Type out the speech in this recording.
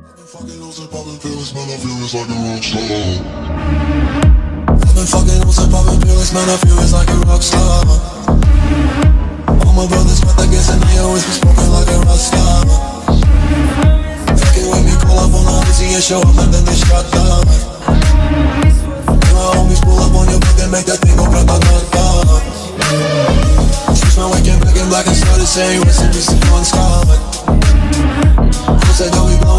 Fucking hoes and popping pills, man, I feel it's like a rock star. I've been fucking loose and popping pills, man, I feel it's like a rock star. All my brothers got the gas and they always be smoking like a rock star. Fucking with me, call up on the Uzi and show up and then they shut down. My homies pull up on your back and make that thing go grata-ta-ta. Switch my weekend back black and black and started saying recipes in peace to Bon Scott.